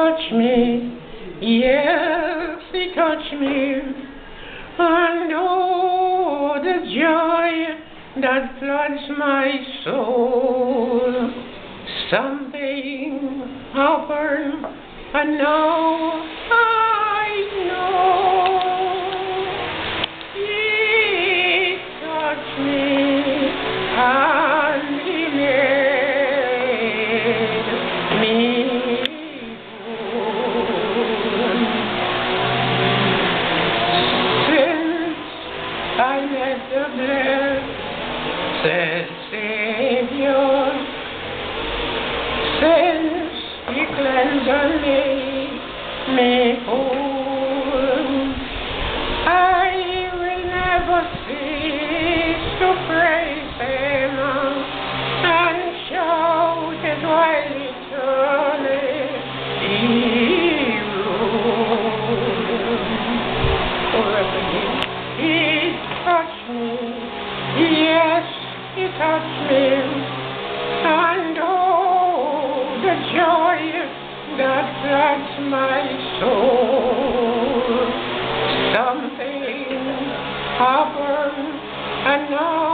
He touched me, yes, he touched me, and oh, the joy that floods my soul. Something happened, and now Met the blessed Savior, He me I will never cease to praise Him. And shout while eternally He touched me, and oh, the joy that floods my soul. Something happened, and now